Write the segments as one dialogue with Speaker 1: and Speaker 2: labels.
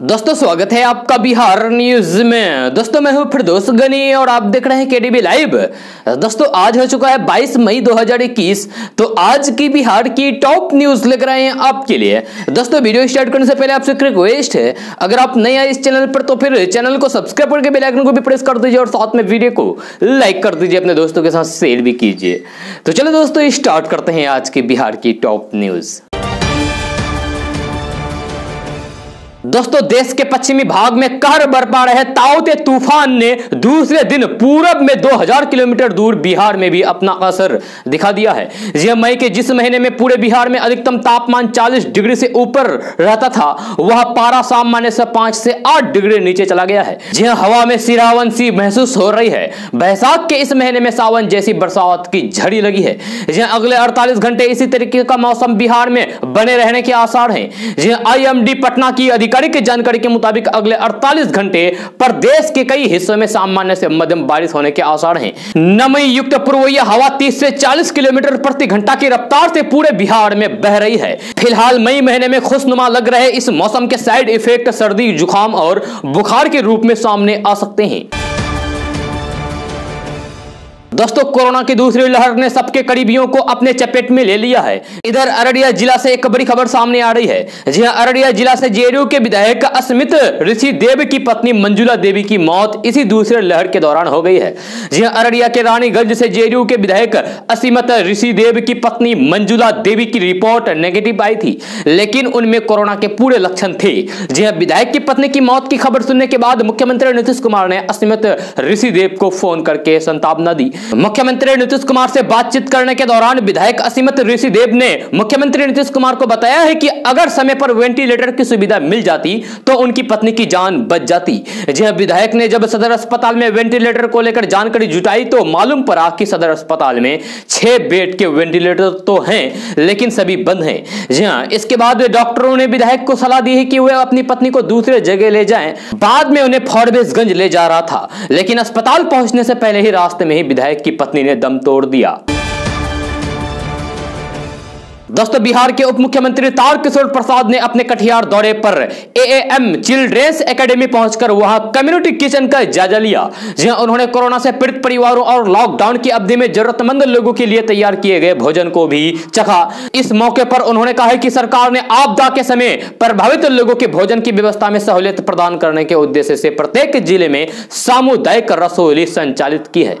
Speaker 1: दोस्तों, स्वागत है आपका बिहार न्यूज़ में। दोस्तों, मैं हूँ फिरदौस गनी और आप देख रहे हैं केडीबी लाइव दोस्तों, आज हो चुका है 22 मई 2021 तो आज की बिहार की टॉप न्यूज़ लेकर आए हैं आपके लिए। दोस्तों, वीडियो स्टार्ट करने से पहले आपसे एक रिक्वेस्ट है, अगर आप नए आए इस चैनल पर तो फिर चैनल को सब्सक्राइब करके बेल आइकन को भी प्रेस कर दीजिए और साथ में वीडियो को लाइक कर दीजिए, अपने दोस्तों के साथ शेयर भी कीजिए। तो चलो दोस्तों, स्टार्ट करते हैं आज की बिहार की टॉप न्यूज़। दोस्तों, देश के पश्चिमी भाग में कहर बरपा रहे ताउते तूफ़ान ने दूसरे दिन पूरब में 2000 किलोमीटर दूर बिहार में भी अपना असर दिखा दिया है। यह मई के जिस महीने में पूरे बिहार में अधिकतम तापमान 40 डिग्री से ऊपर रहता था, वह पारा सामान्य से 5 से 8 डिग्री नीचे चला गया है। जी हवा में सिरावन सी महसूस हो रही है, बैसाख के इस महीने में सावन जैसी बरसात की झड़ी लगी है। जी अगले अड़तालीस घंटे इसी तरीके का मौसम बिहार में बने रहने के आसार है। जी आई पटना की अधिकारी आधिकारिक जानकारी के मुताबिक अगले 48 घंटे प्रदेश के कई हिस्सों में सामान्य से मध्यम बारिश होने के आसार हैं। नमी युक्त पूर्वीय हवा 30 से 40 किलोमीटर प्रति घंटा की रफ्तार से पूरे बिहार में बह रही है। फ़िलहाल मई महीने में खुशनुमा लग रहे इस मौसम के साइड इफ़ेक्ट, सर्दी, जुकाम और बुखार के रूप में सामने आ सकते हैं। दोस्तों, कोरोना की दूसरी लहर ने सबके करीबियों को अपने चपेट में ले लिया है। इधर अररिया जिला से एक बड़ी खबर सामने आ रही है जी हाँ अररिया जिला से जेडीयू के विधायक अस्मित ऋषि देव की पत्नी मंजुला देवी की मौत इसी दूसरे लहर के दौरान हो गई है। जी हाँ अररिया के रानीगंज से जेडीयू के विधायक असीमत ऋषि देव की पत्नी मंजुला देवी की रिपोर्ट नेगेटिव आई थी, लेकिन उनमें कोरोना के पूरे लक्षण थे। जी हाँ विधायक की पत्नी की मौत की खबर सुनने के बाद मुख्यमंत्री नीतीश कुमार ने असीमत ऋषि देव को फ़ोन करके संतापना दी। मुख्यमंत्री नीतीश कुमार से बातचीत करने के दौरान विधायक असीमत ऋषि देव ने मुख्यमंत्री नीतीश कुमार को बताया है कि अगर समय पर वेंटिलेटर की सुविधा मिल जाती तो उनकी पत्नी की जान बच जाती। जी विधायक ने जब सदर अस्पताल में वेंटिलेटर को लेकर जानकारी जुटाई तो मालूम पड़ा कि सदर अस्पताल में छह बेड के वेंटिलेटर तो हैं, लेकिन सभी बंद हैं। जी हाँ इसके बाद डॉक्टरों ने विधायक को सलाह दी है कि वह अपनी पत्नी को दूसरे जगह ले जाएँ। बाद में उन्हें फॉरबेसगंज ले जा रहा था, लेकिन अस्पताल पहुँचने से पहले ही रास्ते में ही विधायक की पत्नी ने दम तोड़ दिया। दोस्तों, बिहार के उप मुख्यमंत्री तारकिशोर प्रसाद ने अपने कटिहार दौरे पर एएएम चिल्ड्रेंस एकेडमी पहुंचकर वहाँ कम्युनिटी किचन का जायजा लिया, जहाँ उन्होंने कोरोना से पीड़ित परिवारों और लॉकडाउन की अवधि में जरूरतमंद लोगों के लिए तैयार किए गए भोजन को भी चखा। इस मौके पर उन्होंने कहा कि सरकार ने आपदा के समय प्रभावित लोगों के भोजन की व्यवस्था में सहूलियत प्रदान करने के उद्देश्य से प्रत्येक ज़िले में सामुदायिक रसोई संचालित की है।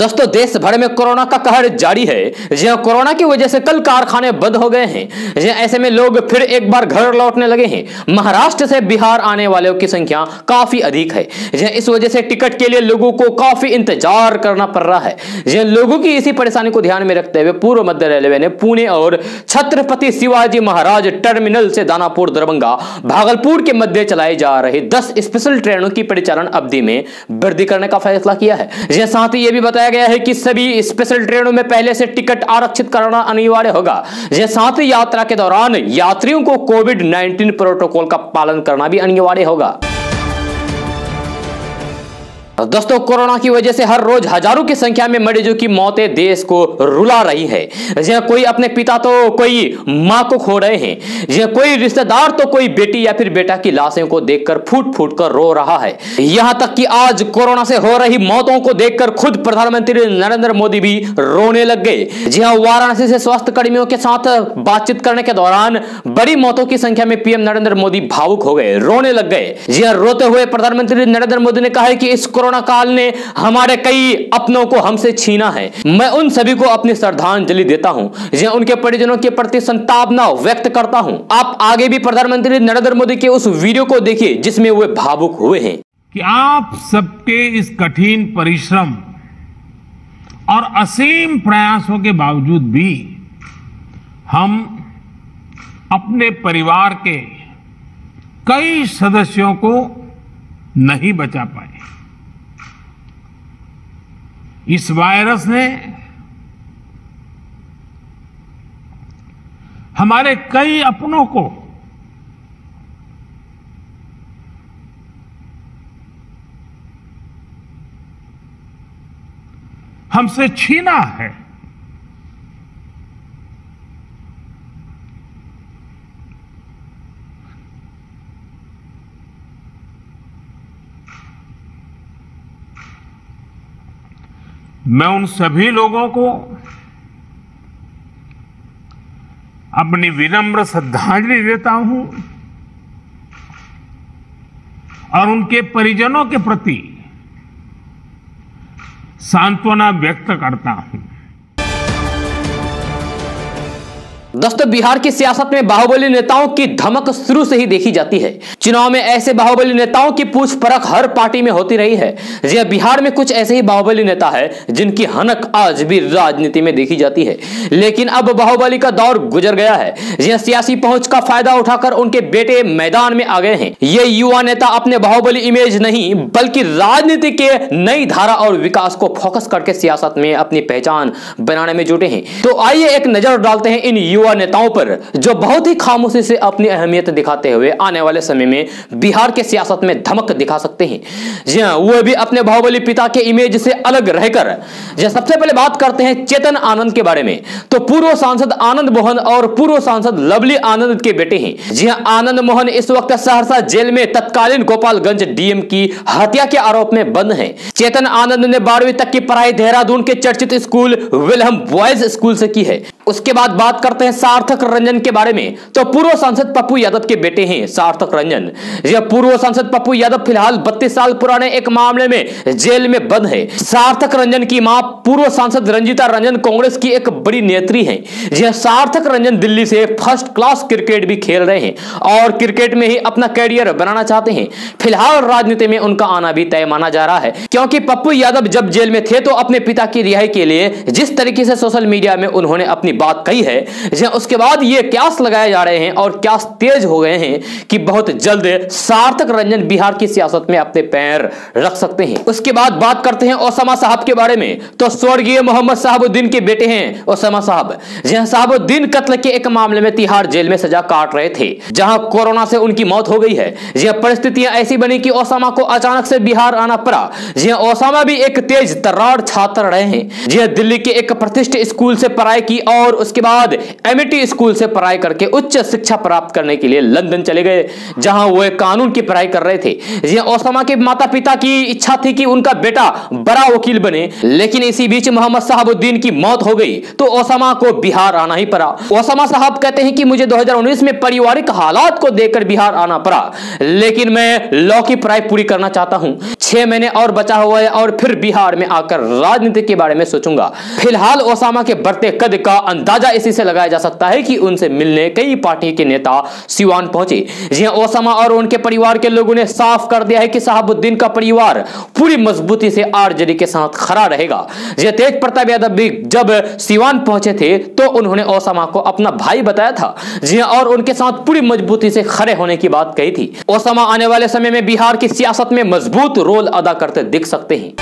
Speaker 1: दोस्तों देश भर में कोरोना का कहर जारी है। जहाँ कोरोना की वजह से कल कारखाने बंद हो गए हैं जहाँ ऐसे में लोग फिर एक बार घर लौटने लगे हैं। महाराष्ट्र से बिहार आने वालों की संख्या काफ़ी अधिक है। जहाँ इस वजह से टिकट के लिए लोगों को काफ़ी इंतज़ार करना पड़ रहा है। जहाँ लोगों की इसी परेशानी को ध्यान में रखते हुए पूर्व मध्य रेलवे ने पुणे और छत्रपति शिवाजी महाराज टर्मिनल से दानापुर, दरभंगा, भागलपुर के मध्य चलाई जा रही दस स्पेशल ट्रेनों की परिचालन अवधि में वृद्धि करने का फैसला किया है। साथ ही यह भी बताया गया है कि सभी स्पेशल ट्रेनों में पहले से टिकट आरक्षित कराना अनिवार्य होगा। यह साथ ही यात्रा के दौरान यात्रियों को कोविड 19 प्रोटोकॉल का पालन करना भी अनिवार्य होगा। दोस्तों, कोरोना की वजह से हर रोज हज़ारों की संख्या में मरीजों की मौतें देश को रुला रही है। जहाँ कोई अपने पिता तो कोई माँ को खो रहे हैं। जहाँ कोई रिश्तेदार तो कोई बेटी या फिर बेटा की लाशों को देखकर फूट फूट कर रो रहा है। यहाँ तक कि आज कोरोना से हो रही मौतों को देखकर खुद प्रधानमंत्री नरेंद्र मोदी भी रोने लग गए। जी हाँ वाराणसी से स्वास्थ्य कर्मियों के साथ बातचीत करने के दौरान बड़ी मौतों की संख्या में पीएम नरेंद्र मोदी भावुक हो गए, रोने लग गए। जी हाँ रोते हुए प्रधानमंत्री नरेंद्र मोदी ने कहा है कि इस कोरोना काल ने हमारे कई अपनों को हमसे छीना है। मैं उन सभी को अपनी श्रद्धांजलि देता हूँ या उनके परिजनों के प्रति संतापना व्यक्त करता हूँ। आप आगे भी प्रधानमंत्री नरेंद्र मोदी के उस वीडियो को देखिए, जिसमें वे भावुक हुए हैं।
Speaker 2: कि आप सबके इस कठिन परिश्रम और असीम प्रयासों के बावजूद भी हम अपने परिवार के कई सदस्यों को नहीं बचा पाए। इस वायरस ने हमारे कई अपनों को हमसे छीना है। मैं उन सभी लोगों को अपनी विनम्र श्रद्धांजलि देता हूँ और उनके परिजनों के प्रति सांत्वना व्यक्त करता हूँ।
Speaker 1: दोस्तों, बिहार की सियासत में बाहुबली नेताओं की धमक शुरू से ही देखी जाती है। चुनाव में ऐसे बाहुबली नेताओं की पूछ परख हर पार्टी में होती रही है। जी बिहार में कुछ ऐसे ही बाहुबली नेता है, जिनकी हनक आज भी राजनीति में देखी जाती है। लेकिन अब बाहुबली का दौर गुजर गया है। जी सियासी पहुँच का फ़ायदा उठाकर उनके बेटे मैदान में आ गए हैं। ये युवा नेता अपने बाहुबली इमेज नहीं, बल्कि राजनीति के नई धारा और विकास को फोकस करके सियासत में अपनी पहचान बनाने में जुटे हैं। तो आइए एक नज़र डालते हैं इन युवा नेताओं पर जो बहुत ही खामोशी से अपनी अहमियत दिखाते हुए आने वाले समय में बिहार के सियासत में धमक दिखा सकते हैं। जी हाँ वो भी अपने बाहुबली पिता के इमेज से अलग रहकर। जी सबसे पहले बात करते हैं चेतन आनंद के बारे में। तो पूर्व सांसद आनंद मोहन और पूर्व सांसद लवली आनंद के बेटे हैं। जी हाँ आनंद मोहन इस वक्त सहरसा जेल में तत्कालीन गोपालगंज डीएम की हत्या के आरोप में बंद हैं। चेतन आनंद ने बारहवीं तक की पढ़ाई देहरादून के चर्चित स्कूल विलहम बॉयज़ स्कूल से की है। उसके बाद बात करते हैं सार्थक रंजन के बारे में। तो पूर्व सांसद पप्पू यादव के बेटे हैं सार्थक रंजन। यह पूर्व सांसद पप्पू यादव फ़िलहाल बत्तीस साल पुराने एक मामले में जेल में बंद है। सार्थक रंजन की माँ पूर्व सांसद रंजीता रंजन कांग्रेस की एक बड़ी नेत्री है। यह सार्थक रंजन दिल्ली से फ़र्स्ट क्लास क्रिकेट भी खेल रहे हैं और क्रिकेट में ही अपना कैरियर बनाना चाहते हैं। फ़िलहाल राजनीति में उनका आना भी तय माना जा रहा है। क्योंकि पप्पू यादव जब जेल में थे तो अपने पिता की रिहाई के लिए जिस तरीके से सोशल मीडिया में उन्होंने अपनी बात कही है उसके बाद ये क्यास लगाए जा रहे हैं और क्यास तेज हो गए हैं कि बहुत जल्द सार्थक रंजन बिहार की सियासत में अपने पैर रख सकते हैं। उसके बाद बात करते हैं ओसामा साहब के बारे में। तो स्वर्गीय मोहम्मद साहबुद्दीन के बेटे हैं ओसामा साहब। जहाँ साहबुद्दीन कत्ल के एक मामले में तिहाड़ जेल में सजा काट रहे थे, जहाँ कोरोना से उनकी मौत हो गई है। जहाँ परिस्थितियाँ ऐसी बनी कि ओसामा को अचानक से बिहार आना पड़ा। जहाँ ओसामा भी एक तेज तर्रार छात्र रहे हैं। जहाँ दिल्ली के एक प्रतिष्ठित स्कूल से पढ़ाई की और उसके बाद एमिटी स्कूल से पढ़ाई करके उच्च शिक्षा प्राप्त करने के लिए लंदन चले गए, जहाँ वो एक कानून की पढ़ाई कर रहे थे। ओसामा के माता पिता की इच्छा थी कि उनका बेटा बड़ा वकील बने, लेकिन इसी बीच मोहम्मद साहबुद्दीन की मौत हो गई तो ओसामा को बिहार आना ही पड़ा। ओसामा साहब कहते हैं कि मुझे 2019 में पारिवारिक हालात को देखकर बिहार आना पड़ा, लेकिन मैं लॉ की पढ़ाई पूरी करना चाहता हूँ। छह महीने और बचा हुआ है और फिर बिहार में आकर राजनीति के बारे में सोचूँगा। फ़िलहाल ओसामा के बढ़ते कद का अंदाज़ा इसी से लगाया जा सकता है कि उनसे मिलने कई पार्टी के नेता सिवान पहुँचे। जी ओसामा और उनके परिवार के लोगों ने साफ़ कर दिया है कि साहबुद्दीन का परिवार पूरी मजबूती से आरजेडी के साथ खड़ा रहेगा। जी तेज प्रताप यादव भी जब सिवान पहुँचे थे तो उन्होंने ओसामा को अपना भाई बताया था। जी और उनके साथ पूरी मजबूती से खड़े होने की बात कही थी। ओसामा आने वाले समय में बिहार की सियासत में मज़बूत रोल अदा करते दिख सकते हैं।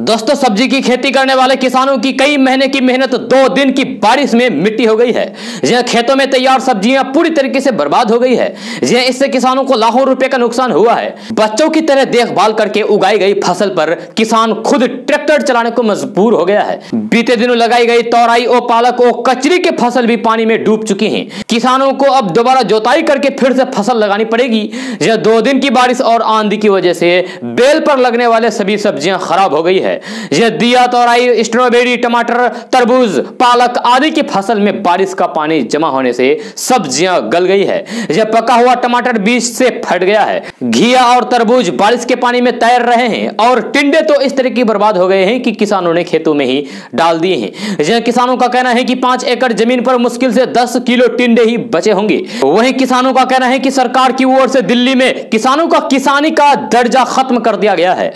Speaker 1: दोस्तों, सब्ज़ी की खेती करने वाले किसानों की कई महीने की मेहनत, दो दिन की बारिश में मिट्टी हो गई है। जहाँ खेतों में तैयार सब्ज़ियाँ पूरी तरीके से बर्बाद हो गई है। जहाँ इससे किसानों को लाखों रुपए का नुकसान हुआ है। बच्चों की तरह देखभाल करके उगाई गई फ़सल पर किसान खुद ट्रैक्टर चलाने को मजबूर हो गया है। बीते दिनों लगाई गई तोराई और पालक और कचरी के फ़सल भी पानी में डूब चुकी है। किसानों को अब दोबारा जोताई करके फिर से फ़सल लगानी पड़ेगी। यह दो दिन की बारिश और आंधी की वजह से बेल पर लगने वाले सभी सब्ज़ियाँ खराब हो गई है। यह दिया तोराई स्ट्रॉबेरी, टमाटर, तरबूज, पालक आदि की फ़सल में बारिश का पानी जमा होने से सब्ज़ियाँ गल गई है। यह पका हुआ टमाटर बीज से फट गया है। घिया और तरबूज बारिश के पानी में तैर रहे हैं और टिंडे तो इस तरह की बर्बाद हो गए हैं कि किसानों ने खेतों में ही डाल दिए हैं। यह किसानों का कहना है कि पाँच एकड़ ज़मीन पर मुश्किल से दस किलो टिंडे ही बचे होंगे। वहीं किसानों का कहना है कि सरकार की ओर से दिल्ली में किसानों का किसानी का दर्जा खत्म कर दिया गया है।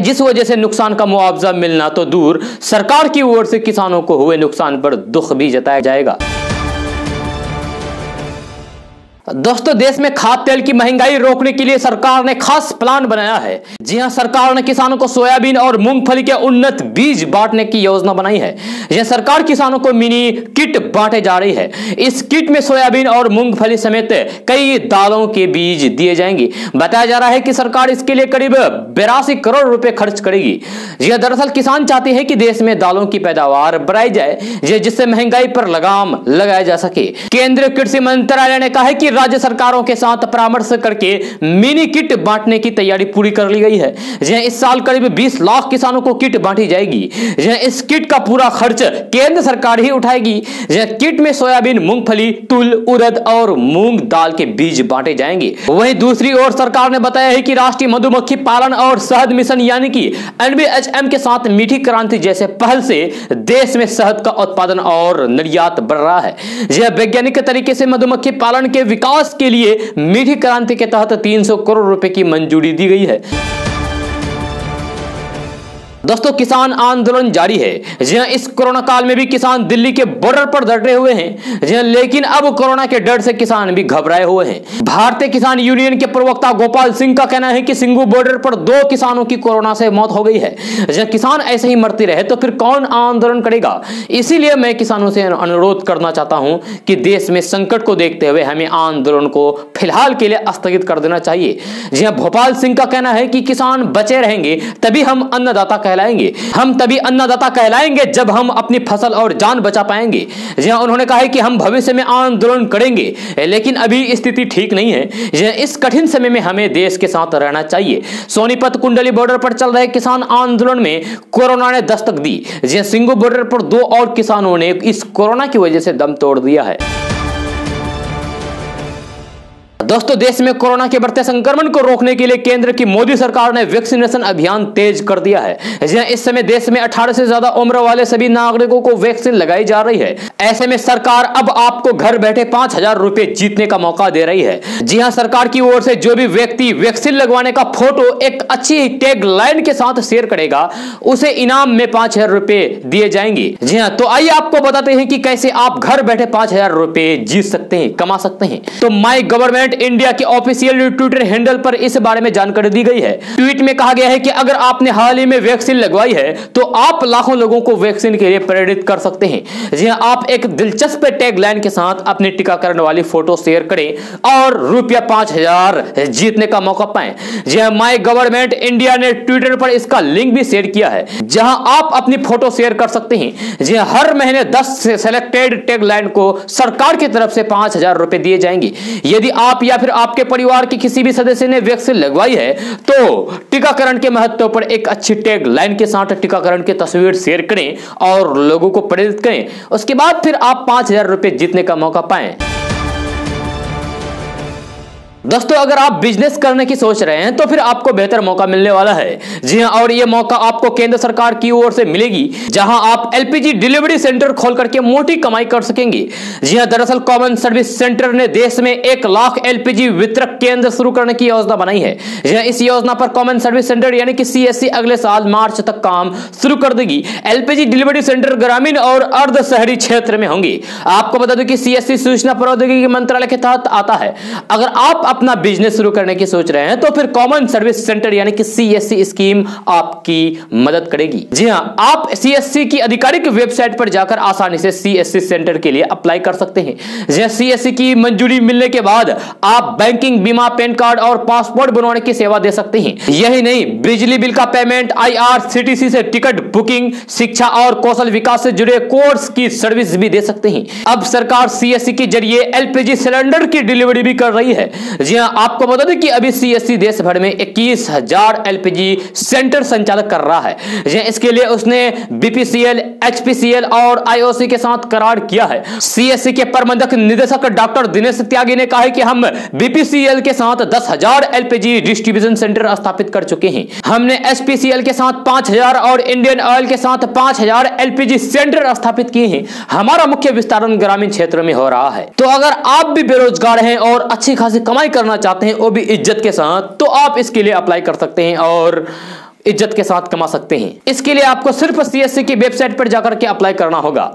Speaker 1: जिस वजह से नुकसान का मुआवजा मिलना तो दूर। सरकार की ओर से किसानों को हुए नुकसान पर दुख भी जताया जाएगा। दोस्तों, देश में खाद तेल की महँगाई रोकने के लिए सरकार ने खास प्लान बनाया है। जी हाँ, सरकार ने किसानों को सोयाबीन और मूंगफली के उन्नत बीज बांटने की योजना बनाई है। यह सरकार किसानों को मिनी किट बांटे जा रही है। इस किट में सोयाबीन और मूंगफली समेत कई दालों के बीज दिए जाएँगे। बताया जा रहा है कि सरकार इसके लिए करीब बेरासी करोड़ रुपए खर्च करेगी। यह दरअसल किसान चाहते हैं कि देश में दालों की पैदावार बढ़ाई जाए जिससे महँगाई पर लगाम लगाया जा सके। केंद्रीय कृषि मंत्रालय ने कहा है कि राज्य सरकारों के साथ परामर्श करके मिनी किट बांटने की तैयारी पूरी कर ली गई है। जहाँ इस साल करीब 20 लाख किसानों को किट बांटी जाएगी। जहाँ इस किट का पूरा खर्च केंद्र सरकार ही उठाएगी। जहाँ किट में सोयाबीन, मूंगफली, तुल उड़द और मूंग दाल के बीज बांटे जाएँगे। वहीं दूसरी ओर सरकार ने बताया है कि राष्ट्रीय मधुमक्खी पालन और शहद मिशन यानी कि एनबीएचएम के साथ मीठी क्रांति जैसे पहल से देश में शहद का उत्पादन और निर्यात बढ़ रहा है। यह वैज्ञानिक तरीके से मधुमक्खी पालन के विकास के लिए मीठी क्रांति के तहत 300 करोड़ रुपए की मंजूरी दी गई है। दोस्तों, किसान आंदोलन जारी है। जी इस कोरोना काल में भी किसान दिल्ली के बॉर्डर पर डटे हुए हैं। जी लेकिन अब कोरोना के डर से किसान भी घबराए हुए हैं। भारतीय किसान यूनियन के प्रवक्ता गोपाल सिंह का कहना है कि सिंगू बॉर्डर पर दो किसानों की कोरोना से मौत हो गई है। जी किसान ऐसे ही मरते रहे तो फिर कौन आंदोलन करेगा? इसीलिए मैं किसानों से अनुरोध करना चाहता हूँ कि देश में संकट को देखते हुए हमें आंदोलन को फ़िलहाल के लिए स्थगित कर देना चाहिए। जी भोपाल सिंह का कहना है कि किसान बचे रहेंगे, तभी हम अन्नदाता कहलाएँगे। हम तभी अन्नदाता कहलाएँगे जब हम अपनी फ़सल और जान बचा पाएँगे। जी उन्होंने कहा है कि हम भविष्य में आंदोलन करेंगे, लेकिन अभी स्थिति ठीक नहीं है। इस कठिन समय में हमें देश के साथ रहना चाहिए। सोनीपत कुंडली बॉर्डर पर चल रहे किसान आंदोलन में कोरोना ने दस्तक दी। जी सिंगू बॉर्डर पर दो और किसानों ने इस कोरोना की वजह से दम तोड़ दिया है। दोस्तों, देश में कोरोना के बढ़ते संक्रमण को रोकने के लिए केंद्र की मोदी सरकार ने वैक्सीनेशन अभियान तेज कर दिया है। जी इस समय देश में 18 से ज़्यादा उम्र वाले सभी नागरिकों को वैक्सीन लगाई जा रही है। ऐसे में सरकार अब आपको घर बैठे पाँच हज़ार रुपए जीतने का मौका दे रही है। जी हाँ सरकार की ओर से जो भी व्यक्ति वैक्सीन लगवाने का फ़ोटो एक अच्छी टैग लाइन के साथ शेयर करेगा, उसे इनाम में पाँच हज़ार रुपए दिए जाएँगे। जी हाँ तो आइए आपको बताते हैं कि कैसे आप घर बैठे पाँच हज़ार जीत सकते हैं, कमा सकते हैं। तो माई गवर्नमेंट इंडिया के ऑफिशियल ट्विटर हैंडल पर इस बारे में जानकारी दी गई है। ट्वीट में कहा गया है कि अगर आपने हाल ही में वैक्सीन लगवाई है तो आप लाखों लोगों को वैक्सीन के लिए प्रेरित कर सकते हैं। जी हाँ आप एक दिलचस्प टैगलाइन के साथ अपने टीकाकरण वाली फ़ोटो शेयर करें और रुपया पाँच जीतने का मौका पाए। जी माई गवर्नमेंट इंडिया ने ट्विटर पर इसका लिंक भी शेयर किया है, जहाँ आप अपनी फ़ोटो शेयर कर सकते हैं। जी हाँ हर महीने दस सेलेक्टेड टैग लाइन को सरकार की तरफ़ से पाँच हज़ार रुपए दिए जाएँगे। यदि आप या फिर आपके परिवार के किसी भी सदस्य ने वैक्सीन लगवाई है तो टीकाकरण के महत्व पर एक अच्छी टैग लाइन के साथ टीकाकरण की तस्वीर शेयर करें और लोगों को प्रेरित करें। उसके बाद फिर आप पाँच हज़ार रुपए जीतने का मौका पाएँ। दोस्तों, अगर आप बिज़नेस करने की सोच रहे हैं तो फिर आपको बेहतर मौका मिलने वाला है। जी हाँ और ये मौका आपको केंद्र सरकार की ओर से मिलेगी, जहाँ आप एलपीजी डिलीवरी सेंटर खोल करके मोटी कमाई कर सकेंगे। जी हाँ दरअसल कॉमन सर्विस सेंटर ने देश में एक लाख एलपीजी वितरक केंद्र शुरू करने की योजना बनाई है। जी हाँ इस योजना पर कॉमन सर्विस सेंटर यानी कि सी अगले साल मार्च तक काम शुरू कर देगी। एलपीजी डिलीवरी सेंटर ग्रामीण और अर्ध शहरी क्षेत्र में होंगे। आपको बता दो कि सी सूचना प्रौद्योगिकी मंत्रालय के तहत आता है। अगर आप अपना बिज़नेस शुरू करने की सोच रहे हैं तो फिर कॉमन सर्विस सेंटर यानी कि सीएससी स्कीम आपकी मदद करेगी। जी हाँ, आप सीएससी की आधिकारिक वेबसाइट पर जाकर आसानी से सीएससी सेंटर के लिए अप्लाई कर सकते हैं। जी सीएससी की मंजूरी मिलने के बाद आप बैंकिंग बीमा, पैन कार्ड और पासपोर्ट बनवाने की सेवा दे सकते हैं। यही नहीं, बिजली बिल का पेमेंट आईआरसीटीसी से टिकट बुकिंग शिक्षा और कौशल विकास से जुड़े कोर्स की सर्विस भी दे सकते हैं। अब सरकार सीएससी के ज़रिए एलपीजी सिलेंडर की डिलीवरी भी कर रही है। जी हाँ आपको बता दें कि अभी सीएससी देश भर में इक्कीस हज़ार एलपीजी सेंटर संचालक कर रहा है। जी हाँ, इसके लिए उसने बीपीसीएल एचपीसीएल और आईओसी के साथ करार किया है। सीएससी के प्रबंधक निदेशक डॉक्टर दिनेश त्यागी ने कहा कि हम बीपीसीएल के साथ दस हज़ार एलपीजी डिस्ट्रीब्यूशन सेंटर स्थापित कर चुके हैं। हमने एचपीसीएल के साथ पाँच हज़ार और इंडियन ऑयल के साथ पाँच हज़ार एलपीजी सेंटर स्थापित किए हैं। हमारा मुख्य विस्तारण ग्रामीण क्षेत्र में हो रहा है। तो अगर आप भी बेरोजगार हैं और अच्छी खासी कमाई करना चाहते हैं, वो भी इज़्ज़त के साथ तो आप इसके लिए अप्लाई कर सकते हैं और इज़्ज़त के साथ कमा सकते हैं। इसके लिए आपको सिर्फ़ सीएससी की वेबसाइट पर जाकर के अप्लाई करना होगा।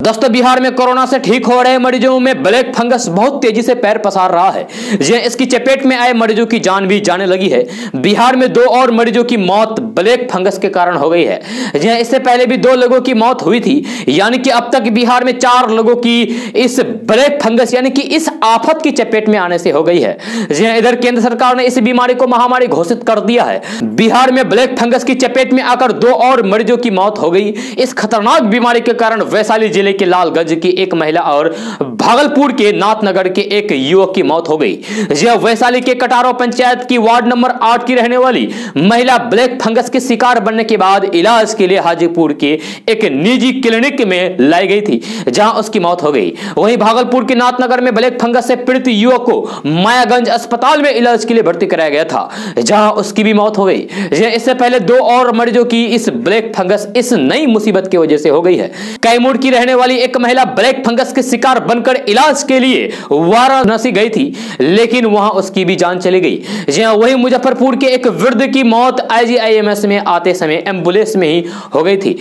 Speaker 1: दोस्तों, बिहार में कोरोना से ठीक हो रहे मरीजों में ब्लैक फंगस बहुत तेज़ी से पैर पसार रहा है। जी इसकी चपेट में आए मरीजों की जान भी जाने लगी है। बिहार में दो और मरीजों की मौत ब्लैक फंगस के कारण हो गई है। जी इससे पहले भी दो लोगों की मौत हुई थी। यानी कि अब तक बिहार में चार लोगों की इस ब्लैक फंगस, यानी कि इस आफत की चपेट में आने से हो गई है। जी इधर केंद्र सरकार ने इस बीमारी को महामारी घोषित कर दिया है। बिहार में ब्लैक फंगस की चपेट में आकर दो और मरीजों की मौत हो गई। इस खतरनाक बीमारी के कारण वैशाली ज़िले ज़िले के लालगंज की एक महिला और भागलपुर के नाथनगर के एक युवक की मौत हो गई। यह वैशाली के कटारो पंचायत की वार्ड नंबर आठ की रहने वाली महिला ब्लैक फंगस के शिकार बनने के बाद इलाज के लिए हाजीपुर के एक निजी क्लिनिक में लाई गई थी, जहाँ उसकी मौत हो गई। वहीं भागलपुर के नाथनगर में ब्लैक फंगस से पीड़ित युवक को मायागंज अस्पताल में इलाज के लिए भर्ती कराया गया था, जहाँ उसकी भी मौत हो गई। इससे पहले दो और मरीजों की इस ब्लैक फंगस इस नई मुसीबत की वजह से हो गई है। कैमूर की रहने वाली एक महिला ब्लैक फंगस के शिकार बनकर इलाज के लिए वाराणसी गई थी, लेकिन वहाँ उसकी भी जान चली गई। जी वही मुजफ्फरपुर के एक वृद्ध की मौत आईजीआईएमएस में आते समय एंबुलेंस में ही हो गई थी।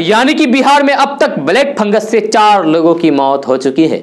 Speaker 1: यानी कि बिहार में अब तक ब्लैक फंगस से चार लोगों की मौत हो चुकी है।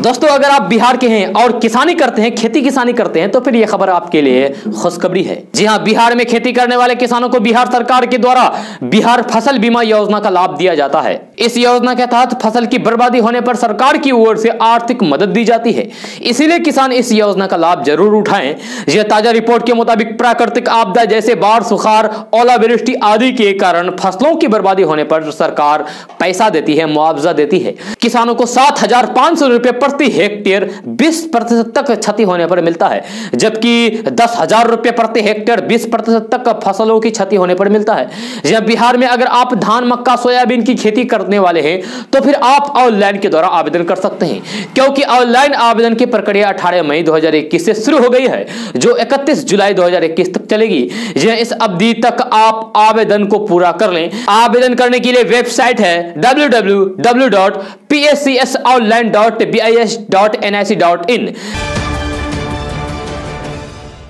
Speaker 1: दोस्तों, अगर आप बिहार के हैं और किसानी करते हैं, खेती किसानी करते हैं तो फिर यह खबर आपके लिए खुशखबरी है। जी हाँ, बिहार में खेती करने वाले किसानों को बिहार सरकार के द्वारा बिहार फ़सल बीमा योजना का लाभ दिया जाता है। इस योजना के तहत फ़सल की बर्बादी होने पर सरकार की ओर से आर्थिक मदद दी जाती है। इसीलिए किसान इस योजना का लाभ ज़रूर उठाएँ। यह ताज़ा रिपोर्ट के मुताबिक प्राकृतिक आपदा जैसे बाढ़ सुखार ओलावृष्टि आदि के कारण फ़सलों की बर्बादी होने पर सरकार पैसा देती है, मुआवजा देती है। किसानों को सात हज़ार पाँच सौ रुपए प्रति हेक्टेयर 20 प्रतिशत तक क्षति होने पर मिलता है, जबकि दस हज़ार रुपए प्रति हेक्टेयर 20 प्रतिशत तक फ़सलों की क्षति होने पर मिलता है। जब बिहार में अगर आप धान, मक्का, सोयाबीन की खेती करने वाले हैं तो फिर आप ऑनलाइन के द्वारा आवेदन कर सकते हैं, क्योंकि ऑनलाइन आवेदन की प्रक्रिया अठारह मई दो से शुरू हो गई है, जो इकतीस जुलाई दो हज़ार इक्कीस तक चलेगी। यह इस अवधि तक आप आवेदन को पूरा कर लें। आवेदन करने के लिए वेबसाइट है W W W dot P S C S online dot B I S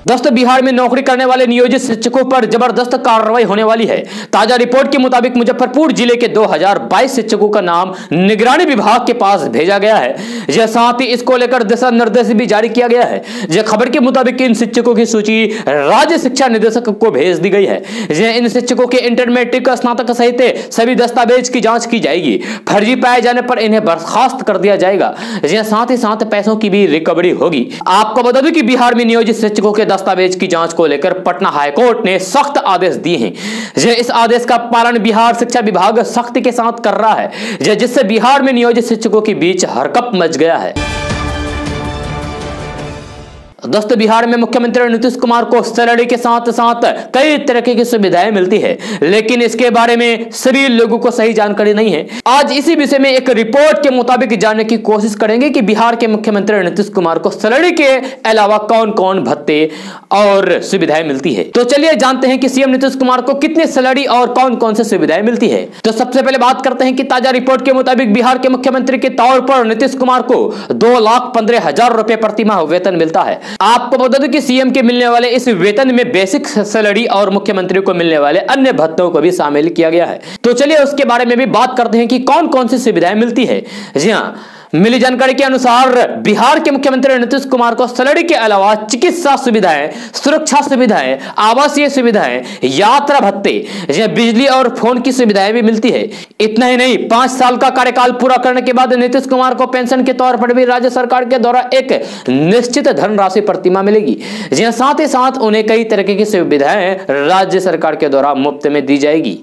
Speaker 1: दोस्तों, बिहार में नौकरी करने वाले नियोजित शिक्षकों पर ज़बरदस्त कार्रवाई होने वाली है। ताज़ा रिपोर्ट के मुताबिक मुजफ्फरपुर ज़िले के 2022 शिक्षकों का नाम निगरानी विभाग के पास भेजा गया है। यह साथ ही इसको लेकर दिशा निर्देश भी जारी किया गया है। यह खबर के मुताबिक इन शिक्षकों की सूची राज्य शिक्षा निदेशक को भेज दी गई है। यह इन शिक्षकों के इंटरमीडिएट स्नातक सहित सभी दस्तावेज़ की जाँच की जाएगी। फर्जी पाए जाने पर इन्हें बर्खास्त कर दिया जाएगा। यह साथ ही साथ पैसों की भी रिकवरी होगी। आपको बता दें कि बिहार में नियोजित शिक्षकों के दस्तावेज़ की जाँच को लेकर पटना हाईकोर्ट ने सख्त आदेश दिए हैं। इस आदेश का पालन बिहार शिक्षा विभाग सख्ती के साथ कर रहा है। जिससे बिहार में नियोजित शिक्षकों के बीच हरकप मच गया है। दोस्तों बिहार में मुख्यमंत्री नीतीश कुमार को सैलरी के साथ साथ कई तरह की सुविधाएँ मिलती है, लेकिन इसके बारे में सभी लोगों को सही जानकारी नहीं है। आज इसी विषय में एक रिपोर्ट के मुताबिक जानने की कोशिश करेंगे कि बिहार के मुख्यमंत्री नीतीश कुमार को सैलरी के अलावा कौन कौन भत्ते और सुविधाएँ मिलती है। तो चलिए जानते हैं कि सीएम नीतीश कुमार को कितनी सैलरी और कौन कौन सी सुविधाएँ मिलती है। तो सबसे पहले बात करते हैं कि ताज़ा रिपोर्ट के मुताबिक बिहार के मुख्यमंत्री के तौर पर नीतीश कुमार को दो लाख पंद्रह हज़ार रुपए प्रति माह वेतन मिलता है। आपको बता दूँ कि सीएम के मिलने वाले इस वेतन में बेसिक सैलरी और मुख्यमंत्री को मिलने वाले अन्य भत्तों को भी शामिल किया गया है। तो चलिए उसके बारे में भी बात करते हैं कि कौन कौन सी सुविधाएँ मिलती है। जी हाँ मिली जानकारी के अनुसार, बिहार के मुख्यमंत्री नीतीश कुमार को सैलरी के अलावा चिकित्सा सुविधाएँ, सुरक्षा सुविधाएँ, आवासीय सुविधाएँ, यात्रा भत्ते बिजली और फ़ोन की सुविधाएँ भी मिलती है। इतना ही नहीं, पाँच साल का कार्यकाल पूरा करने के बाद नीतीश कुमार को पेंशन के तौर पर भी राज्य सरकार के द्वारा एक निश्चित धनराशि प्रतिमा मिलेगी। जी साथ ही साथ उन्हें कई तरह की सुविधाएँ राज्य सरकार के द्वारा मुफ़्त में दी जाएगी।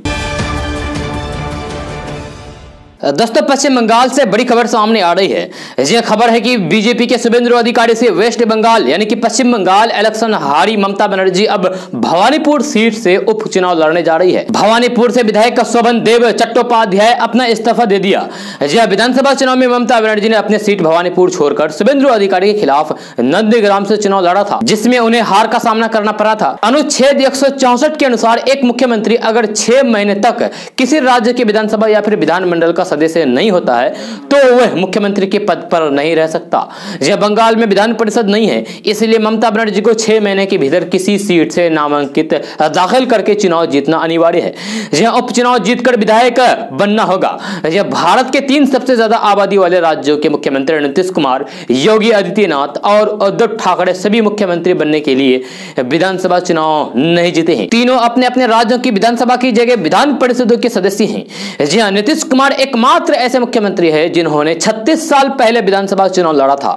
Speaker 1: दोस्तों पश्चिम बंगाल से बड़ी खबर सामने आ रही है। यह खबर है कि बीजेपी के शुभेंद्र अधिकारी से वेस्ट बंगाल, यानी कि पश्चिम बंगाल इलेक्शन हारी ममता बनर्जी अब भवानीपुर सीट से उपचुनाव लड़ने जा रही है। भवानीपुर से विधायक शोभन देव चट्टोपाध्याय अपना इस्तीफा दे दिया। यह विधानसभा चुनाव में ममता बनर्जी ने अपने सीट भवानीपुर छोड़कर शुभेंद्र अधिकारी के खिलाफ नंदीग्राम से चुनाव लड़ा था, जिसमें उन्हें हार का सामना करना पड़ा था। अनुच्छेद एक के अनुसार एक मुख्यमंत्री अगर छह महीने तक किसी राज्य के विधानसभा या फिर विधानमंडल का सदस्य नहीं होता है तो वह मुख्यमंत्री के पद पर नहीं रह सकता। यह बंगाल में विधान परिषद नहीं है, इसलिए ममता बनर्जी को छह महीने के भीतर किसी सीट से नामांकित दाखिल करके चुनाव जीतना अनिवार्य है। यह उपचुनाव जीतकर विधायक बनना होगा। यह भारत के तीन सबसे ज़्यादा आबादी वाले राज्यों के मुख्यमंत्री नीतीश कुमार, योगी आदित्यनाथ और उद्धव ठाकरे सभी मुख्यमंत्री बनने के लिए विधानसभा चुनाव नहीं जीते हैं। तीनों अपने अपने राज्यों की विधानसभा की जगह विधान परिषदों के सदस्य हैं। जी हाँ नीतीश कुमार एक एकमात्र ऐसे मुख्यमंत्री है जिन्होंने 36 साल पहले विधानसभा चुनाव लड़ा था।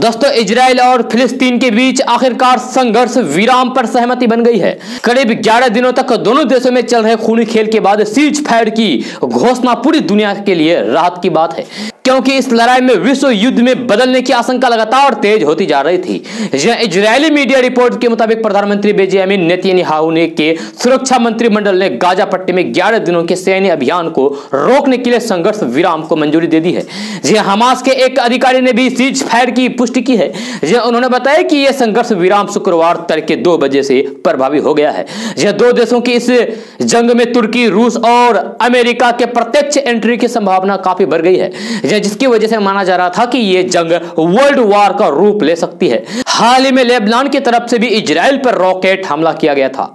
Speaker 1: दोस्तों, इजराइल और फिलिस्तीन के बीच आखिरकार संघर्ष विराम पर सहमति बन गई है। करीब 11 दिनों तक दोनों देशों में चल रहे खूनी खेल के बाद सीज फायर की घोषणा पूरी दुनिया के लिए राहत की बात है। क्योंकि इस लड़ाई में विश्व युद्ध में बदलने की आशंका लगातार तेज होती जा रही थी। इजरायली मीडिया रिपोर्ट के मुताबिक प्रधानमंत्री बेजियामिन नेतन्याहू ने के सुरक्षा मंत्रिमंडल ने गाजा पट्टी में 11 दिनों के सैन्य अभियान को रोकने के लिए संघर्ष विराम को मंजूरी दे दी है। जी हमास के एक अधिकारी ने भी सीज फायर की पुष्टि की है। जी उन्होंने बताया कि यह संघर्ष विराम शुक्रवार तड़के दो बजे से प्रभावी हो गया है। यह दो देशों की इस जंग में तुर्की, रूस और अमेरिका के प्रत्यक्ष एंट्री की संभावना काफ़ी बढ़ गई है। जिसकी वजह से माना जा रहा था कि यह जंग वर्ल्ड वॉर का रूप ले सकती है। हाल ही में लेबनान की तरफ़ से भी इजराइल पर रॉकेट हमला किया गया था।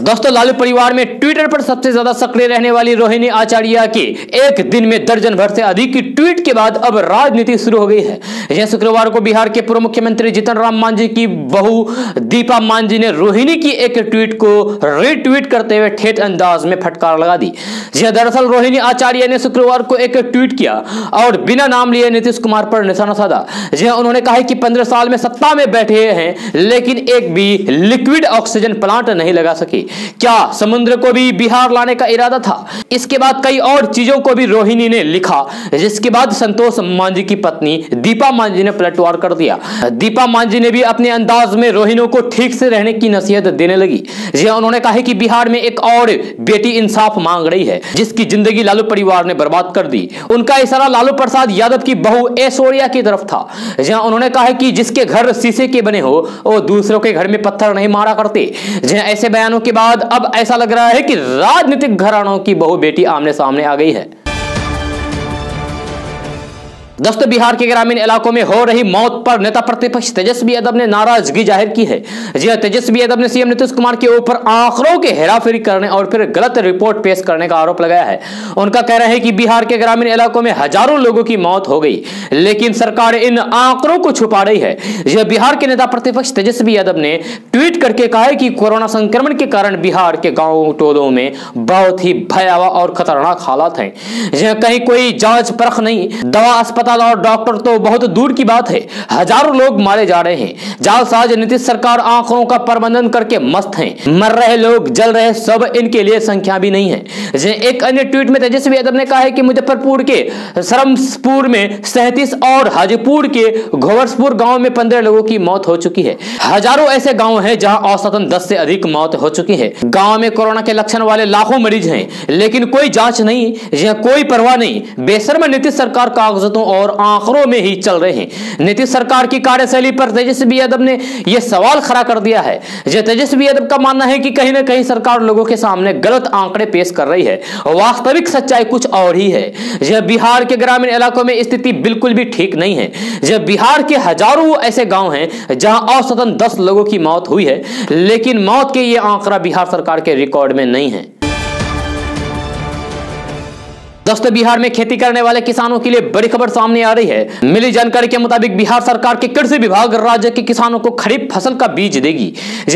Speaker 1: दोस्तों, लालू परिवार में ट्विटर पर सबसे ज़्यादा सक्रिय रहने वाली रोहिणी आचार्य की एक दिन में दर्जन भर से अधिक की ट्वीट के बाद अब राजनीति शुरू हो गई है। यह शुक्रवार को बिहार के पूर्व मुख्यमंत्री जीतन राम मांझी की बहू दीपा मांझी ने रोहिणी की एक ट्वीट को रीट्वीट करते हुए ठेठ अंदाज में फटकार लगा दी। जी दरअसल रोहिणी आचार्य ने शुक्रवार को एक ट्वीट किया और बिना नाम लिए नीतीश कुमार पर निशाना साधा। जी उन्होंने कहा कि पंद्रह साल में सत्ता में बैठे हैं, लेकिन एक भी लिक्विड ऑक्सीजन प्लांट नहीं लगा सके। क्या समुद्र को भी बिहार लाने का इरादा था? इसके बाद कई और चीज़ों को भी रोहिणी ने लिखा जिसके बाद संतोष मांझी की पत्नी दीपा मांझी ने पलटवार कर दिया। दीपा मांझी ने भी अपने अंदाज में रोहिणियों को ठीक से रहने की नसीहत देने लगी। जी हाँ, उन्होंने कहा कि बिहार में एक और बेटी इंसाफ मांग रही है जिसकी ज़िंदगी लालू परिवार ने बर्बाद कर दी। उनका इशारा लालू प्रसाद यादव की बहू ऐश्वर्या की तरफ़ था। जहाँ उन्होंने कहा कि जिसके घर शीशे के बने हो वो दूसरों के घर में पत्थर नहीं मारा करते। जहाँ ऐसे बयानों के बाद अब ऐसा लग रहा है कि राजनीतिक घरानों की बहु बेटी आमने सामने आ गई है। दोस्तों बिहार के ग्रामीण इलाकों में हो रही मौत पर नेता प्रतिपक्ष तेजस्वी यादव ने नाराज़गी ज़ाहिर की है। जी तेजस्वी यादव ने सीएम नीतीश कुमार के ऊपर आंकड़ों की हेराफेरी करने और फिर गलत रिपोर्ट पेश करने का आरोप लगाया है। उनका कहना है कि बिहार के ग्रामीण इलाकों में हज़ारों लोगों की मौत हो गई, लेकिन सरकार इन आंकड़ों को छुपा रही है। यह बिहार के नेता प्रतिपक्ष तेजस्वी यादव ने ट्वीट करके कहा है कि कोरोना संक्रमण के कारण बिहार के गाँव टोलों में बहुत ही भयावह और खतरनाक हालात है। कहीं कोई जाँच परख नहीं, दवा अस्पताल अस्पताल और डॉक्टर तो बहुत दूर की बात है। हज़ारों लोग मारे जा रहे हैं। जालसाज नीतीश सरकार आंकड़ों का प्रबंधन करके मस्त हैं। मर रहे लोग, जल रहे सब इनके लिए संख्या भी नहीं है। एक अन्य ट्वीट में तेजस्वी यादव ने कहा है कि मुजफ्फरपुर के सरमपुर में सैतीस और हाजीपुर के घोवरसपुर गाँव में पंद्रह लोगों की मौत हो चुकी है। हज़ारों ऐसे गाँव हैं जहाँ औसतन दस से अधिक मौत हो चुकी है। गाँव में कोरोना के लक्षण वाले लाखों मरीज़ हैं, लेकिन कोई जाँच नहीं कोई परवाह नहीं। बेसर में नीतीश सरकार कागजों और और आंकड़ों में ही चल रहे हैं। नीतीश सरकार की कार्यशैली पर तेजस्वी यादव ने यह सवाल खड़ा कर दिया है। तेजस्वी यादव का मानना है कि कहीं ना कहीं सरकार लोगों के सामने गलत आंकड़े पेश कर रही है। वास्तविक सच्चाई कुछ और ही है। यह बिहार के ग्रामीण इलाकों में स्थिति बिल्कुल भी ठीक नहीं है। जब बिहार के हज़ारों ऐसे गाँव हैं जहाँ औसतन दस लोगों की मौत हुई है, लेकिन मौत के ये आंकड़ा बिहार सरकार के रिकॉर्ड में नहीं है। दोस्तों बिहार में खेती करने वाले किसानों के लिए बड़ी खबर सामने आ रही है। मिली जानकारी के मुताबिक बिहार सरकार के कृषि विभाग राज्य के किसानों को खरीफ फ़सल का बीज देगी।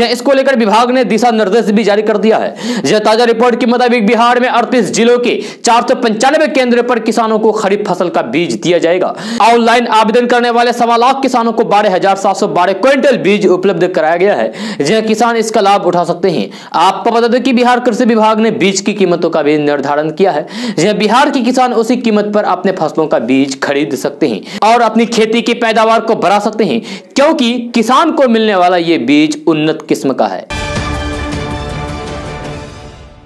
Speaker 1: इसको लेकर विभाग ने दिशा निर्देश भी जारी कर दिया है। ताज़ा रिपोर्ट के मुताबिक बिहार में अड़तीस जिलों के चार सौ पंचानवे केंद्र पर किसानों को खरीफ फ़सल का बीज दिया जाएगा। ऑनलाइन आवेदन करने वाले सवा लाख किसानों को बारह हज़ार सात सौ बारह क्विंटल बीज उपलब्ध कराया गया है। जहाँ किसान इसका लाभ उठा सकते हैं। आपको बता दें कि बिहार कृषि विभाग ने बीज की कीमतों का भी निर्धारण किया है। जहाँ बिहार बिहार के किसान उसी कीमत पर अपने फ़सलों का बीज खरीद सकते हैं और अपनी खेती की पैदावार को बढ़ा सकते हैं, क्योंकि किसान को मिलने वाला ये बीज उन्नत किस्म का है।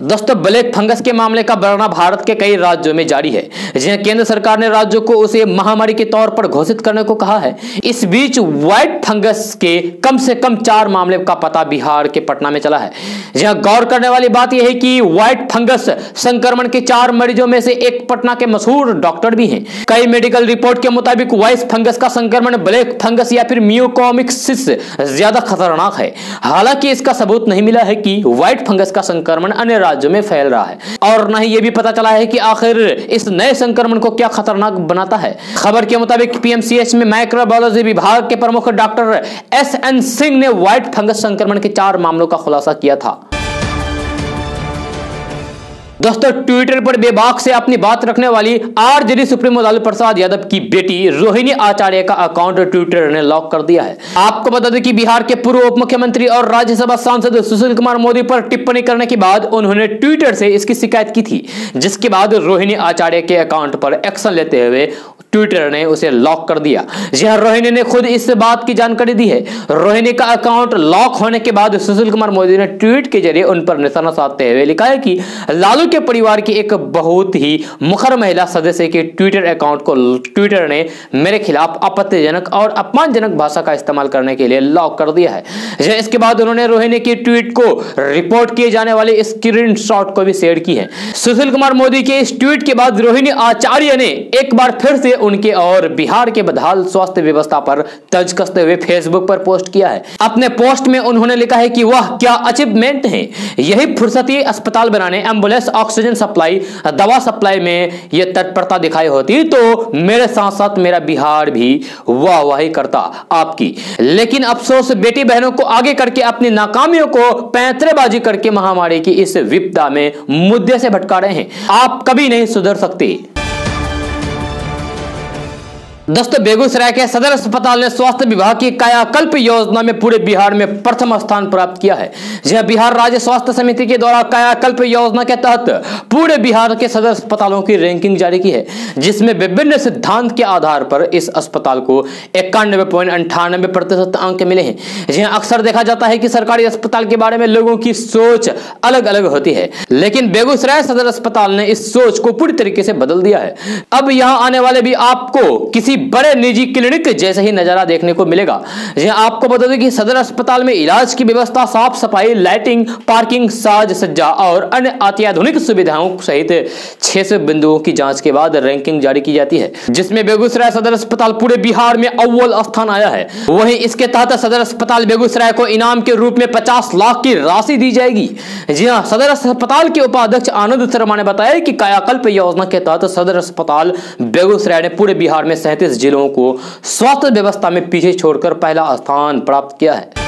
Speaker 1: दोस्तों, ब्लैक फंगस के मामले का बढ़ना भारत के कई राज्यों में जारी है। जिन्हें केंद्र सरकार ने राज्यों को उसे महामारी के तौर पर घोषित करने को कहा है। इस बीच व्हाइट फंगस के कम से कम चार मामले का पता बिहार के पटना में चला है। जहाँ गौर करने वाली बात यह है कि व्हाइट फंगस संक्रमण के चार मरीजों में से एक पटना के मशहूर डॉक्टर भी हैं। कई मेडिकल रिपोर्ट के मुताबिक व्हाइट फंगस का संक्रमण ब्लैक फंगस या फिर मियोकॉमिक्सिस ज़्यादा खतरनाक है। हालाँकि इसका सबूत नहीं मिला है कि व्हाइट फंगस का संक्रमण अन्य राज्यों में फैल रहा है। और न ही ये भी पता चला है कि आखिर इस नए संक्रमण को क्या खतरनाक बनाता है। खबर के मुताबिक पीएमसीएच में माइक्रोबायोलॉजी विभाग के प्रमुख डॉक्टर एस एन सिंह ने व्हाइट फंगस संक्रमण के चार मामलों का खुलासा किया था। दोस्तों ट्विटर पर बेबाक से अपनी बात रखने वाली आरजेडी सुप्रीमो लालू प्रसाद यादव की बेटी रोहिणी आचार्य का अकाउंट ट्विटर ने लॉक कर दिया है। आपको बता दें कि बिहार के पूर्व उप मुख्यमंत्री और राज्यसभा सांसद सुशील कुमार मोदी पर टिप्पणी करने के बाद उन्होंने ट्विटर से इसकी शिकायत की थी, जिसके बाद रोहिणी आचार्य के अकाउंट पर एक्शन लेते हुए ट्विटर ने उसे लॉक कर दिया। जी हाँ रोहिणी ने खुद इस बात की जानकारी दी है। रोहिणी का अकाउंट लॉक होने के बाद सुशील कुमार मोदी ने ट्वीट के ज़रिए उन पर निशाना साधते हुए लिखा है कि लालू के परिवार की एक बहुत ही मुखर महिला सदस्य के ट्विटर अकाउंट को ट्विटर ने मेरे खिलाफ आपत्तिजनक और अपमानजनक भाषा का इस्तेमाल करने के लिए लॉक कर दिया है। इसके बाद उन्होंने रोहिणी की ट्वीट को रिपोर्ट किए जाने वाले स्क्रीन को भी शेयर की है। सुशील कुमार मोदी के इस ट्वीट के बाद रोहिणी आचार्य ने एक बार फिर से उनके और बिहार के बदहाल स्वास्थ्य व्यवस्था पर तर्ज कसते हुए फेसबुक पर पोस्ट किया है। अपने पोस्ट में उन्होंने लिखा है कि वह क्या अचीवमेंट है? यही फुर्सती अस्पताल बनाने एंबुलेंस ऑक्सीजन सप्लाई दवा सप्लाई में यह तत्परता दिखाई होती तो मेरे साथ साथ मेरा बिहार भी वाह वाही करता आपकी। लेकिन अफसोस बेटी बहनों को आगे करके अपनी नाकामियों को पैंतरेबाजी करके महामारी की इस विपदा में मुद्दे से भटका रहे हैं। आप कभी नहीं सुधर सकते। दोस्तों, बेगूसराय के सदर अस्पताल ने स्वास्थ्य विभाग की कायाकल्प योजना में पूरे बिहार में प्रथम स्थान प्राप्त किया है। जहाँ बिहार राज्य स्वास्थ्य समिति के द्वारा कायाकल्प योजना के तहत पूरे बिहार के सदर अस्पतालों की रैंकिंग जारी की है, जिसमें विभिन्न सिद्धांत के आधार पर इस अस्पताल को इक्यानबे पॉइंट प्रतिशत अंक मिले हैं। जहाँ अक्सर देखा जाता है कि सरकारी अस्पताल के बारे में लोगों की सोच अलग अलग होती है, लेकिन बेगूसराय सदर अस्पताल ने इस सोच को पूरी तरीके से बदल दिया है। अब यहाँ आने वाले भी आपको किसी बड़े निजी क्लिनिक जैसे ही नज़ारा देखने को मिलेगा। आपको बता दें कि सदर अस्पताल में इलाज की व्यवस्था, साफ़ सफ़ाई, लाइटिंग, पार्किंग, साज सज्जा और अन्य अत्याधुनिक सुविधाओं सहित छह बिंदुओं की जाँच के बाद रैंकिंग जारी की जाती है, जिसमें बेगूसराय सदर अस्पताल पूरे बिहार में अव्वल स्थान आया है। वहीं इसके तहत सदर अस्पताल बेगूसराय को इनाम के रूप में पचास लाख की राशि दी जाएगी। जी हाँ सदर अस्पताल के उपाध्यक्ष आनंद शर्मा ने बताया कि कायाकल्प योजना के तहत सदर अस्पताल बेगूसराय ने पूरे बिहार में सैंतीस जिलों को स्वास्थ्य व्यवस्था में पीछे छोड़कर पहला स्थान प्राप्त किया है।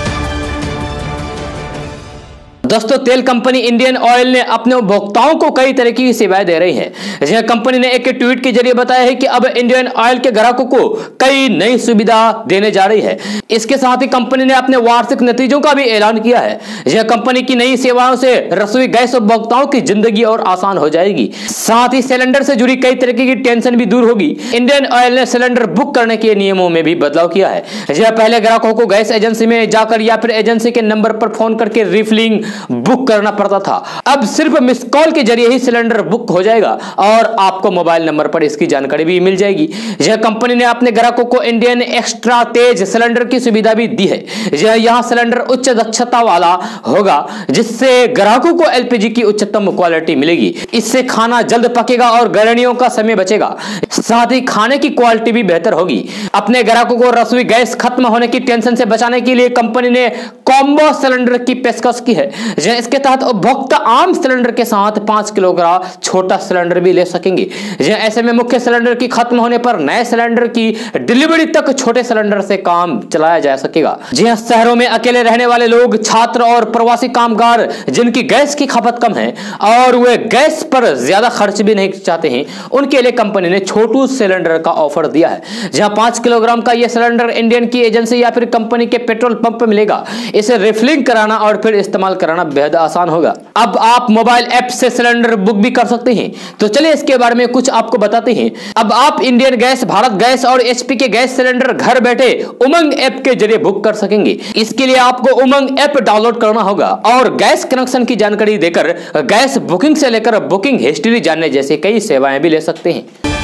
Speaker 1: दोस्तों, तेल कंपनी इंडियन ऑयल ने अपने उपभोक्ताओं को कई तरह की सेवाएँ दे रही है। जहाँ कंपनी ने एक ट्वीट के ज़रिए बताया है कि अब इंडियन ऑयल के ग्राहकों को कई नई सुविधा देने जा रही है। इसके साथ ही कंपनी ने अपने वार्षिक नतीजों का भी ऐलान किया है। यह कंपनी की नई सेवाओं से रसोई गैस उपभोक्ताओं की ज़िंदगी और आसान हो जाएगी। साथ ही सिलेंडर से जुड़ी कई तरीके की टेंशन भी दूर होगी। इंडियन ऑयल ने सिलेंडर बुक करने के नियमों में भी बदलाव किया है। यह पहले ग्राहकों को गैस एजेंसी में जाकर या फिर एजेंसी के नंबर पर फ़ोन करके रिफिलिंग बुक करना पड़ता था। अब सिर्फ़ मिस कॉल के ज़रिए ही सिलेंडर बुक हो जाएगा और आपको मोबाइल नंबर पर इसकी जानकारी भी मिल जाएगी। यह कंपनी ने अपने ग्राहकों को इंडियन एक्स्ट्रा तेज सिलेंडर की सुविधा भी दी है। यह यहाँ सिलेंडर उच्च दक्षता वाला होगा, जिससे ग्राहकों को एलपीजी की उच्चतम क्वालिटी मिलेगी। इससे खाना जल्द पकेगा और गरणियों का समय बचेगा। साथ ही खाने की क्वालिटी भी बेहतर होगी। अपने ग्राहकों को रसोई गैस खत्म होने की टेंशन से बचाने के लिए कंपनी ने कॉम्बो सिलेंडर की पेशकश की है। इसके तहत उपभोक्ता आम सिलेंडर के साथ पाँच किलोग्राम छोटा सिलेंडर भी ले सकेंगे। ऐसे में मुख्य सिलेंडर की खत्म होने पर नए सिलेंडर की डिलीवरी तक छोटे सिलेंडर से काम चलाया जा सकेगा। जी हाँ शहरों में अकेले रहने वाले लोग, छात्र और प्रवासी कामगार जिनकी गैस की खपत कम है और वे गैस पर ज़्यादा खर्च भी नहीं चाहते हैं, उनके लिए कंपनी ने छोटू सिलेंडर का ऑफ़र दिया है। जहाँ पाँच किलोग्राम का यह सिलेंडर इंडियन की एजेंसी या फिर कंपनी के पेट्रोल पंप मिलेगा। इसे रिफिलिंग कराना और फिर इस्तेमाल कराना बेहद आसान होगा। अब आप मोबाइल ऐप से सिलेंडर बुक भी कर सकते हैं। तो चलिए इसके बारे में कुछ आपको बताते हैं। अब आप इंडियन गैस, भारत गैस और एचपी के गैस सिलेंडर घर बैठे उमंग ऐप के ज़रिए बुक कर सकेंगे। इसके लिए आपको उमंग ऐप डाउनलोड करना होगा और गैस कनेक्शन की जानकारी देकर गैस बुकिंग से लेकर बुकिंग हिस्ट्री जानने जैसे कई सेवाएँ भी ले सकते हैं।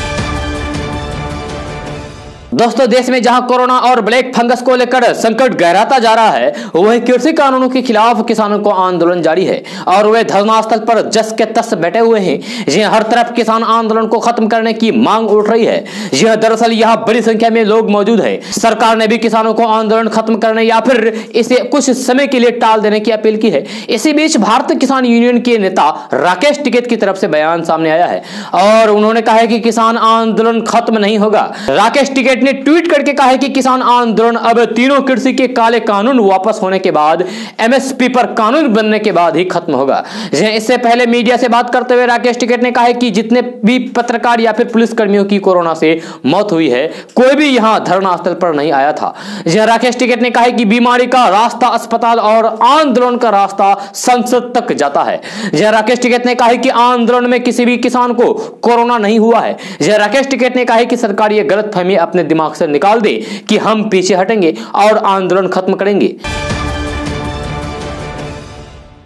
Speaker 1: दोस्तों, देश में जहाँ कोरोना और ब्लैक फंगस को लेकर संकट गहराता जा रहा है, वही कृषि कानूनों के खिलाफ किसानों को आंदोलन जारी है और वे धरनास्थल पर जस के तस बैठे हुए हैं। जिन्हें हर तरफ़ किसान आंदोलन को खत्म करने की मांग उठ रही है। यह दरअसल यहाँ बड़ी संख्या में लोग मौजूद है। सरकार ने भी किसानों को आंदोलन खत्म करने या फिर इसे कुछ समय के लिए टाल देने की अपील की है। इसी बीच भारतीय किसान यूनियन के नेता राकेश टिकेत की तरफ़ से बयान सामने आया है और उन्होंने कहा है कि किसान आंदोलन खत्म नहीं होगा। राकेश टिकेट ने ट्वीट करके कहा है कि किसान आंदोलन अब तीनों कृषि के काले कानून वापस होने के बाद एमएसपी पर कानून बनने के बाद ही खत्म होगा। इससे पहले मीडिया से बात करते हुए राकेश टिकैत ने कहा है कि जितने भी पत्रकार या फिर पुलिस कर्मियों की कोरोना से मौत हुई है, कोई भी यहाँ धरना स्थल पर नहीं आया था। जहाँ राकेश टिकैत ने कहा है कि बीमारी का रास्ता अस्पताल और आंदोलन का रास्ता संसद तक जाता है। जहाँ राकेश टिकैत ने कहा है कि आंदोलन में किसी भी किसान को कोरोना नहीं हुआ है। जहाँ राकेश टिकैत ने कहा है कि सरकार यह गलत फहमी अपने दिमाग से निकाल दे कि हम पीछे हटेंगे और आंदोलन खत्म करेंगे।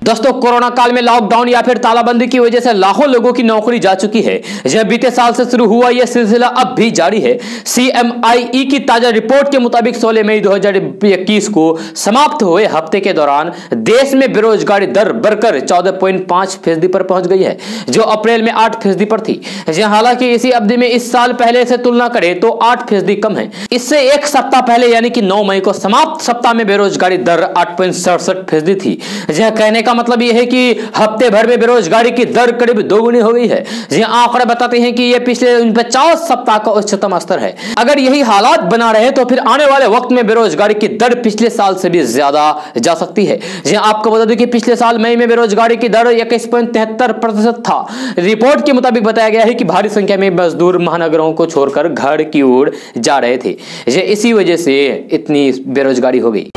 Speaker 1: दोस्तों, कोरोना काल में लॉकडाउन या फिर तालाबंदी की वजह से लाखों लोगों की नौकरी जा चुकी है। जब बीते साल से शुरू हुआ, यह सिलसिला अब भी जारी है। सीएमआईई की ताज़ा रिपोर्ट के मुताबिक 16 मई 2021 को समाप्त हुए हफ़्ते के दौरान देश में बेरोजगारी दर बढ़कर 14.5 फ़ीसदी पर पहुँच गई है, जो अप्रैल में आठ फ़ीसदी पर थी। हालाँकि इसी अवधि में इस साल पहले से तुलना करें तो आठ फ़ीसदी कम है। इससे एक सप्ताह पहले, यानी कि नौ मई को समाप्त सप्ताह में बेरोजगारी दर आठ फ़ीसदी थी। जहाँ कहने का मतलब यह है कि हफ़्ते भर में बेरोजगारी की दर करीब दोगुनी हो गई है। जी आंकड़े बताते हैं कि यह पिछले पचास सप्ताह का उच्चतम स्तर है। अगर यही हालात बना रहे तो फिर आने वाले वक्त में बेरोजगारी की दर पिछले साल से भी ज़्यादा जा सकती है। जी आपको बता दें कि पिछले साल मई में बेरोजगारी की दर इक्कीस प्रतिशत था। रिपोर्ट के मुताबिक बताया गया है कि भारी संख्या में मजदूर महानगरों को छोड़कर घर की ओर जा रहे थे। इसी वजह से इतनी बेरोजगारी हो गई।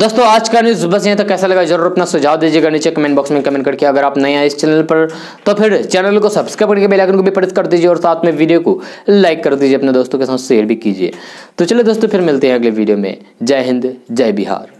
Speaker 1: दोस्तों, आज का न्यूज़ बस यहाँ तक। कैसा लगा ज़रूर अपना सुझाव दीजिएगा नीचे कमेंट बॉक्स में कमेंट करके। अगर आप नए हैं इस चैनल पर तो फिर चैनल को सब्सक्राइब करके बेल आइकन को भी प्रेस कर दीजिए और साथ में वीडियो को लाइक कर दीजिए, अपने दोस्तों के साथ शेयर भी कीजिए। तो चलिए दोस्तों, फिर मिलते हैं अगले वीडियो में। जय हिंद, जय बिहार।